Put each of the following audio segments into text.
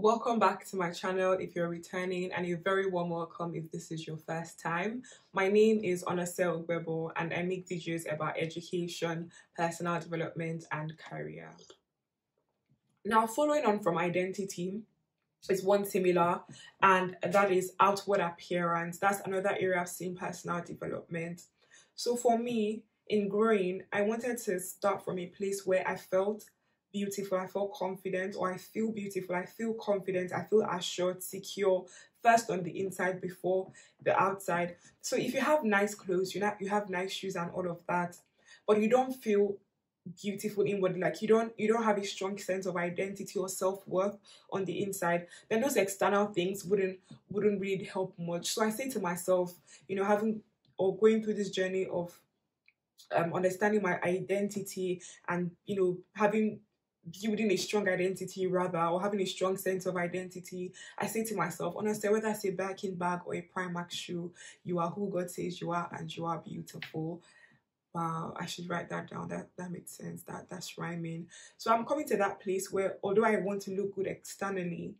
welcome back to my channel if you're returning and a very warm welcome if this is your first time. My name is Onose Ogbebor and I make videos about education personal development and career. Now following on from identity is one similar and that is outward appearance. That's another area of seeing personal development. So for me in growing I wanted to start from a place where I felt beautiful, I feel confident, or I feel beautiful, I feel confident, I feel assured, secure, first on the inside before the outside. So if you have nice clothes, you know you have nice shoes and all of that, but you don't feel beautiful inwardly like you don't you don't have a strong sense of identity or self-worth on the inside then those external things wouldn't wouldn't really help much so i say to myself you know having or going through this journey of um, understanding my identity and you know having building a strong identity rather or having a strong sense of identity. I say to myself honestly whether i say Birkin bag or a primark shoe you are who god says you are and you are beautiful. Wow i should write that down. That that makes sense. That that's rhyming. So i'm coming to that place where although i want to look good externally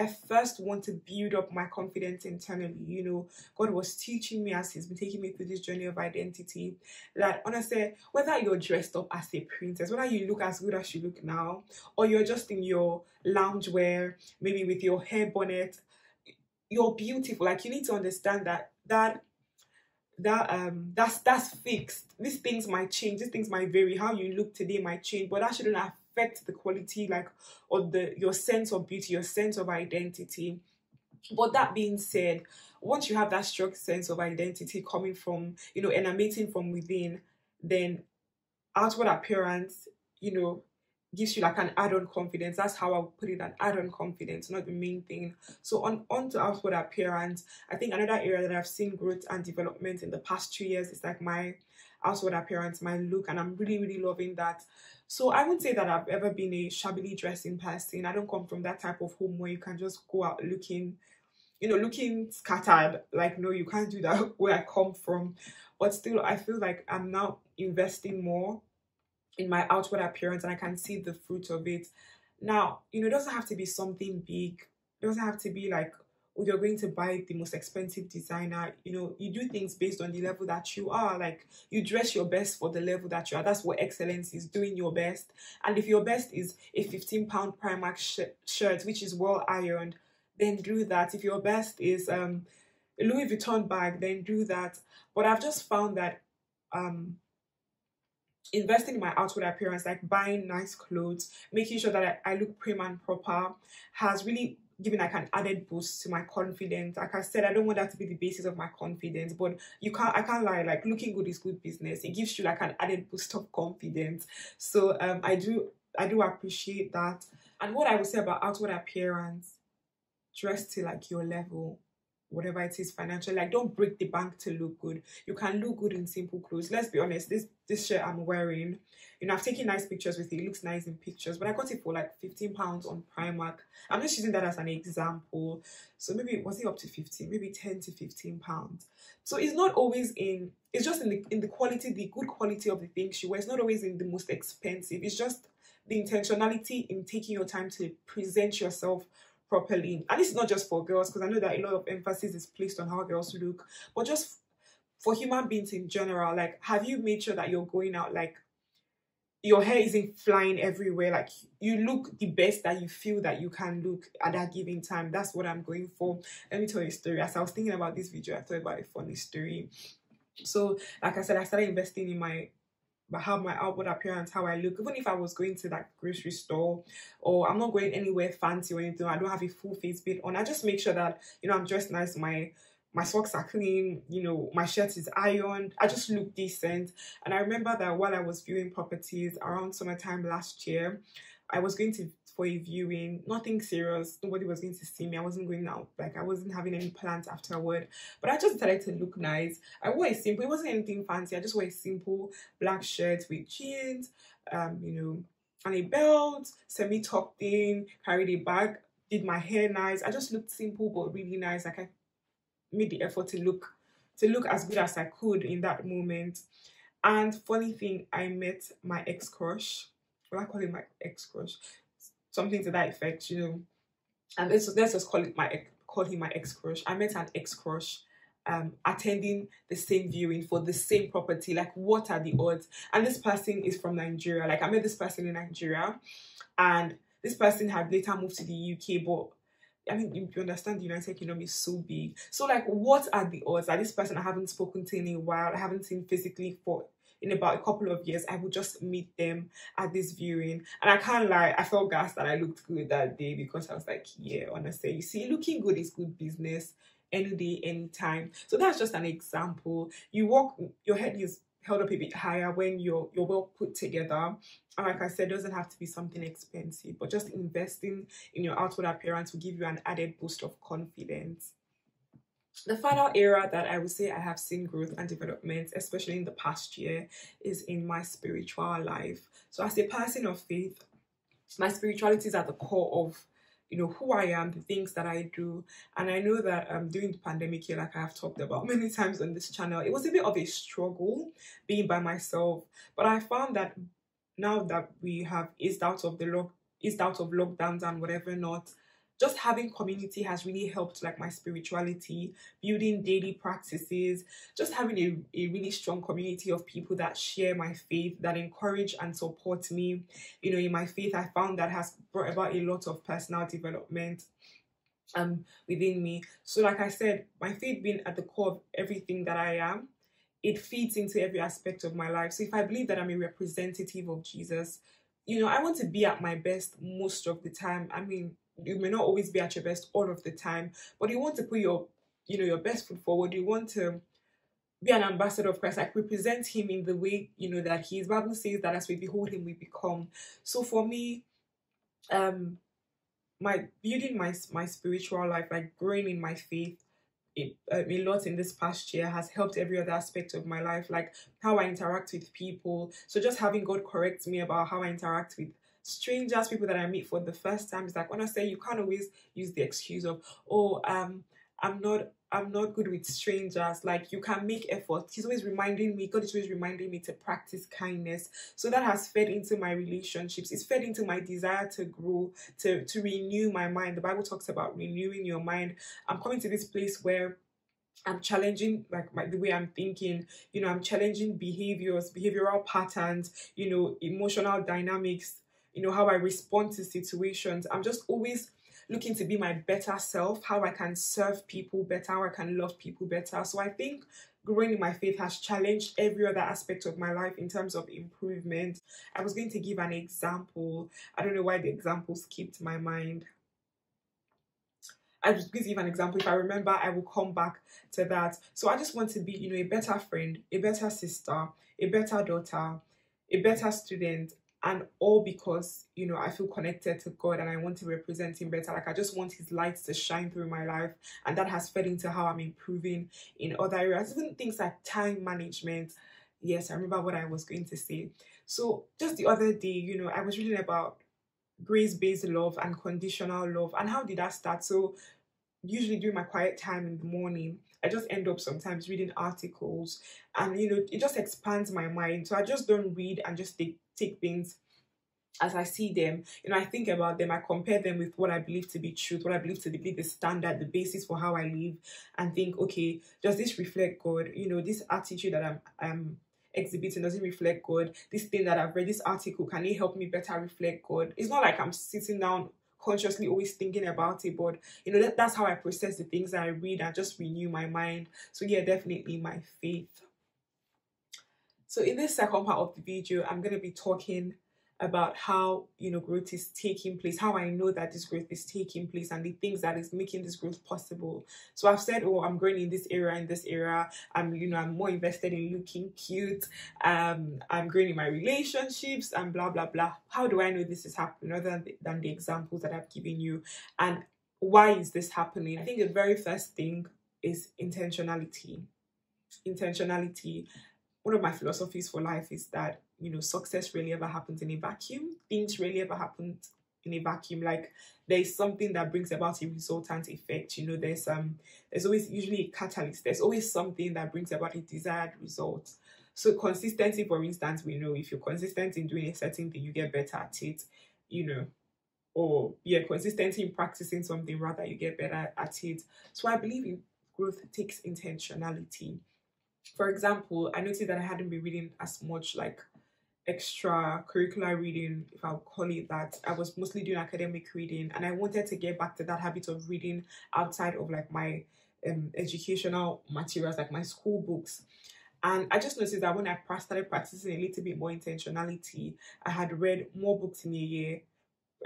I first want to build up my confidence internally. You know, God was teaching me as He's been taking me through this journey of identity that honestly, whether you're dressed up as a princess, whether you look as good as you look now, or you're just in your loungewear, maybe with your hair bonnet, you're beautiful. Like you need to understand that that that um that's that's fixed. These things might change, these things might vary. How you look today might change, but that shouldn't have affect the quality like or the your sense of beauty your sense of identity. But that being said once you have that strong sense of identity coming from you know emanating from within then outward appearance you know gives you like an add-on confidence. That's how i would put it an add-on confidence not the main thing. So on on to outward appearance i think another area that i've seen growth and development in the past two years is like my outward appearance my look and i'm really really loving that so I wouldn't say that I've ever been a shabbily dressing person. I don't come from that type of home where you can just go out looking, you know, looking scattered. Like, no, you can't do that where I come from. But still, I feel like I'm now investing more in my outward appearance and I can see the fruit of it. Now, you know, it doesn't have to be something big. It doesn't have to be like you're going to buy the most expensive designer. You know you do things based on the level that you are. Like you dress your best for the level that you are. That's what excellence is doing your best. And if your best is a 15 pound primark sh shirt which is well ironed then do that. If your best is um a louis vuitton bag then do that. But i've just found that um investing in my outward appearance like buying nice clothes making sure that I, I look prim and proper has really giving like an added boost to my confidence. Like I said, I don't want that to be the basis of my confidence, but you can't I can't lie, like looking good is good business. It gives you like an added boost of confidence. So um I do I do appreciate that. And what I would say about outward appearance, dress to like your level whatever it is financial like don't break the bank to look good. You can look good in simple clothes. Let's be honest this this shirt i'm wearing you know i've taken nice pictures with it. It looks nice in pictures but i got it for like 15 pounds on primark. I'm just using that as an example. So maybe was it up to 15 maybe 10 to 15 pounds. So it's not always in it's just in the in the quality the good quality of the things she wears not always in the most expensive. It's just the intentionality in taking your time to present yourself properly. And is not just for girls, because I know that a lot of emphasis is placed on how girls look, but just for human beings in general. Like, have you made sure that you're going out like your hair isn't flying everywhere? Like, you look the best that you feel that you can look at that given time. That's what I'm going for. Let me tell you a story. As I was thinking about this video, I thought about a funny story. So, like I said, I started investing in my but how my outward appearance, how I look, even if I was going to that grocery store or I'm not going anywhere fancy or anything, I don't have a full face bit on. I just make sure that, you know, I'm dressed nice, my my socks are clean, you know, my shirt is ironed. I just look decent. And I remember that while I was viewing properties around summertime last year, I was going to for a viewing, nothing serious. Nobody was going to see me. I wasn't going out. Like I wasn't having any plans afterward. But I just decided to look nice. I wore a simple, it wasn't anything fancy. I just wore a simple black shirt with jeans, um, you know, and a belt, semi-tucked in, carried a bag, did my hair nice. I just looked simple but really nice. Like I made the effort to look to look as good as I could in that moment. And funny thing, I met my ex crush. Well, I call him my ex crush something to that effect, you know. and let's, let's just call it my call him my ex crush. I met an ex crush um, attending the same viewing for the same property. Like, what are the odds? And this person is from Nigeria. Like, I met this person in Nigeria, and this person had later moved to the UK, but I mean, you, you understand the United Kingdom is so big. So, like, what are the odds that this person I haven't spoken to in a while, I haven't seen physically for in about a couple of years, I would just meet them at this viewing. And I can't lie, I felt gassed that I looked good that day because I was like, yeah, honestly, you see, looking good is good business any day, anytime. So that's just an example. You walk, your head is held up a bit higher when you're you're well put together. And like I said, doesn't have to be something expensive, but just investing in your outward appearance will give you an added boost of confidence. The final area that I would say I have seen growth and development, especially in the past year, is in my spiritual life. So as a person of faith, my spirituality is at the core of you know who I am, the things that I do, and I know that um during the pandemic here, like I have talked about many times on this channel, it was a bit of a struggle being by myself. But I found that now that we have eased out of the lock, eased out of lockdowns and whatever not, just having community has really helped like my spirituality building daily practices just having a, a really strong community of people that share my faith that encourage and support me. You know in my faith i found that has brought about a lot of personal development um within me. So like i said my faith being at the core of everything that i am it feeds into every aspect of my life. So if i believe that i'm a representative of jesus you know i want to be at my best most of the time. I mean you may not always be at your best all of the time, but you want to put your, you know, your best foot forward. You want to be an ambassador of Christ, like represent him in the way, you know, that his Bible says that as we behold him, we become. So for me, um, my building my my spiritual life, like growing in my faith, it, uh, a lot in this past year has helped every other aspect of my life, like how I interact with people. So just having God correct me about how I interact with strangers, people that I meet for the first time, it's like honestly, you can't always use the excuse of, oh, um, I'm not I'm not good with strangers. Like you can make effort. He's always reminding me, God is always reminding me to practice kindness. So that has fed into my relationships. It's fed into my desire to grow, to, to renew my mind. The Bible talks about renewing your mind. I'm coming to this place where I'm challenging like my, the way I'm thinking, you know, I'm challenging behaviors, behavioral patterns, you know, emotional dynamics, you know, how I respond to situations. I'm just always looking to be my better self, how I can serve people better, how I can love people better. So I think growing in my faith has challenged every other aspect of my life in terms of improvement. I was going to give an example. I don't know why the example skipped my mind. I just give an example. If I remember, I will come back to that. So I just want to be, you know, a better friend, a better sister, a better daughter, a better student, and all because you know I feel connected to God and I want to represent him better. Like I just want his light to shine through my life and that has fed into how I'm improving in other areas even things like time management. Yes I remember what I was going to say. So just the other day you know I was reading about grace-based love and conditional love and how did that start? So usually during my quiet time in the morning I just end up sometimes reading articles and you know it just expands my mind so I just don't read and just take take things as I see them, you know, I think about them, I compare them with what I believe to be truth, what I believe to be the standard, the basis for how I live, and think, okay, does this reflect God? You know, this attitude that I'm I'm exhibiting does it reflect God? This thing that I've read, this article, can it help me better reflect God? It's not like I'm sitting down consciously always thinking about it, but you know, that, that's how I process the things I read and just renew my mind. So yeah, definitely my faith. So in this second part of the video, I'm going to be talking about how you know growth is taking place how i know that this growth is taking place and the things that is making this growth possible. So i've said oh i'm growing in this area in this area. I'm you know i'm more invested in looking cute. Um i'm growing in my relationships and blah blah blah. How do i know this is happening other than the, than the examples that i've given you? And why is this happening? I think the very first thing is intentionality. Intentionality. One of my philosophies for life is that you know success really ever happens in a vacuum. Things really ever happen in a vacuum. Like there's something that brings about a resultant effect. You know there's um there's always usually a catalyst. There's always something that brings about a desired result. So consistency for instance we know if you're consistent in doing a certain thing you get better at it you know. Or yeah, consistency in practicing something rather you get better at it. So I believe in growth takes intentionality. For example, I noticed that I hadn't been reading as much like extra curricular reading, if I'll call it that. I was mostly doing academic reading and I wanted to get back to that habit of reading outside of like my um, educational materials, like my school books. And I just noticed that when I started practicing a little bit more intentionality, I had read more books in a year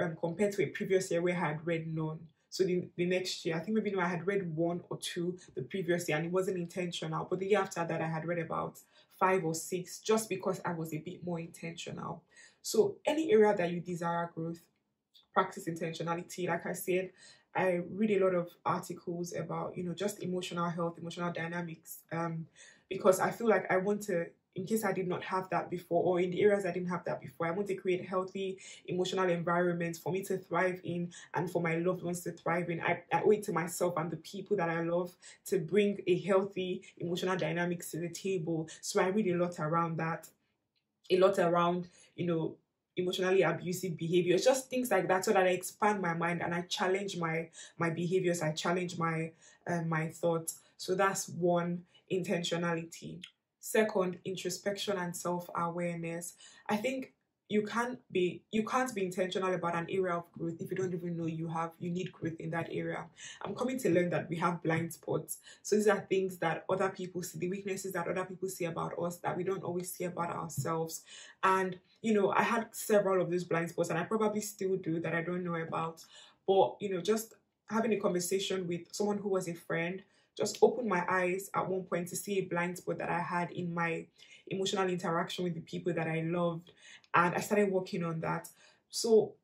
um, compared to a previous year where I had read none. So the, the next year, I think maybe you know, I had read one or two the previous year and it wasn't intentional. But the year after that, I had read about five or six just because I was a bit more intentional. So any area that you desire growth, practice intentionality. Like I said, I read a lot of articles about, you know, just emotional health, emotional dynamics, um, because I feel like I want to, in case I did not have that before, or in the areas I didn't have that before, I want to create healthy emotional environments for me to thrive in and for my loved ones to thrive in. I, I owe it to myself and the people that I love to bring a healthy emotional dynamics to the table. So I read a lot around that, a lot around, you know, emotionally abusive behaviors just things like that so that i expand my mind and i challenge my my behaviors i challenge my uh, my thoughts so that's one intentionality second introspection and self-awareness. I think you can't be you can't be intentional about an area of growth if you don't even know you have you need growth in that area. I'm coming to learn that we have blind spots. So these are things that other people see the weaknesses that other people see about us that we don't always see about ourselves. And you know i had several of those blind spots and i probably still do that i don't know about. But you know just having a conversation with someone who was a friend just opened my eyes at one point to see a blind spot that i had in my emotional interaction with the people that i loved and I started working on that. So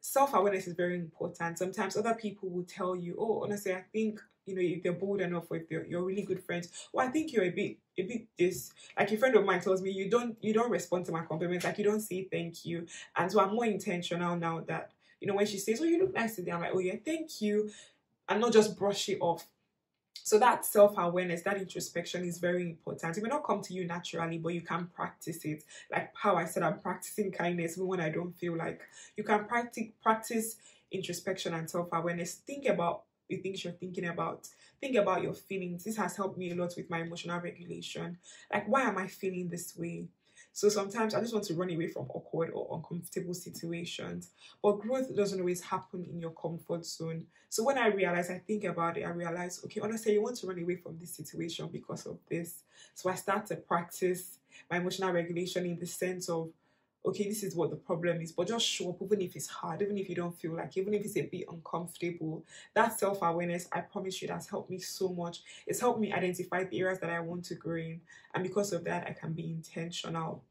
self-awareness is very important. Sometimes other people will tell you, oh, honestly, I think you know if they're bold enough or if they're you're really good friends. Well, I think you're a bit a bit this like a friend of mine tells me you don't you don't respond to my compliments, like you don't say thank you. And so I'm more intentional now that you know when she says, Oh, you look nice today, I'm like, Oh yeah, thank you. And not just brush it off so that self-awareness that introspection is very important. It may not come to you naturally but you can practice it. Like how i said i'm practicing kindness even when i don't feel like you can practice practice introspection and self-awareness. Think about the things you're thinking about. Think about your feelings. This has helped me a lot with my emotional regulation. Like why am i feeling this way so sometimes I just want to run away from awkward or uncomfortable situations. But growth doesn't always happen in your comfort zone. So when I realize, I think about it, I realize, okay, honestly, you want to run away from this situation because of this. So I start to practice my emotional regulation in the sense of okay, this is what the problem is, but just show up, even if it's hard, even if you don't feel like, even if it's a bit uncomfortable. That self awareness, I promise you, that's helped me so much. It's helped me identify the areas that I want to grow in, and because of that, I can be intentional.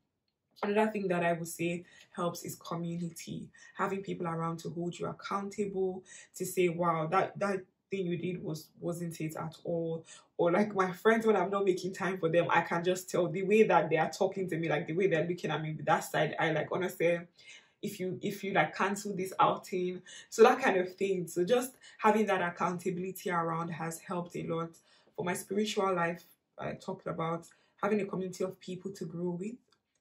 Another thing that I would say helps is community, having people around to hold you accountable, to say, wow, that that thing you did was wasn't it at all? Or like my friends when i'm not making time for them i can just tell the way that they are talking to me like the way they're looking at me with that side i like honestly if you if you like cancel this outing. So that kind of thing. So just having that accountability around has helped a lot for my spiritual life i talked about having a community of people to grow with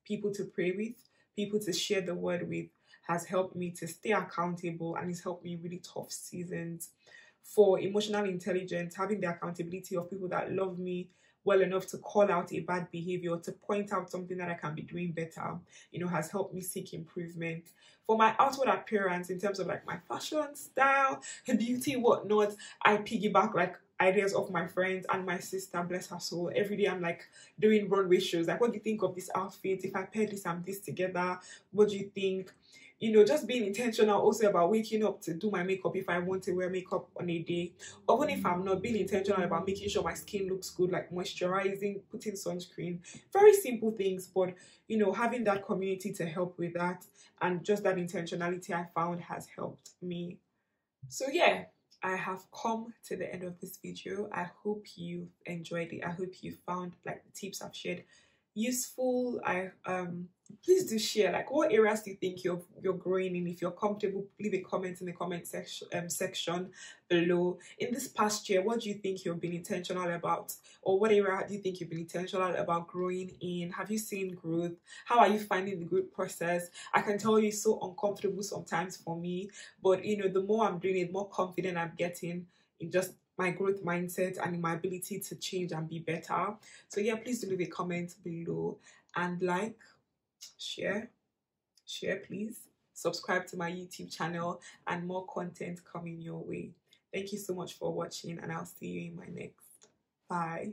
people to pray with people to share the word with has helped me to stay accountable and it's helped me really tough seasons for emotional intelligence, having the accountability of people that love me well enough to call out a bad behavior, to point out something that I can be doing better, you know, has helped me seek improvement. For my outward appearance, in terms of like my fashion style, beauty, whatnot, I piggyback like ideas of my friends and my sister, bless her soul. Every day I'm like doing runway shows. Like, what do you think of this outfit? If I pair this and this together, what do you think? You know, just being intentional also about waking up to do my makeup if I want to wear makeup on a day. Even if I'm not being intentional about making sure my skin looks good, like moisturizing, putting sunscreen, very simple things, but you know, having that community to help with that and just that intentionality I found has helped me. So yeah, I have come to the end of this video. I hope you enjoyed it. I hope you found like the tips I've shared useful. I um please do share like what areas do you think you're you're growing in? If you're comfortable leave a comment in the comment section um, section below. In this past year what do you think you've been intentional about? Or what area do you think you've been intentional about growing in? Have you seen growth? How are you finding the growth process? I can tell you it's so uncomfortable sometimes for me but you know the more i'm doing it more confident i'm getting in just my growth mindset and my ability to change and be better. So yeah please do leave a comment below and like share share please. Subscribe to my youtube channel and more content coming your way. Thank you so much for watching and i'll see you in my next. Bye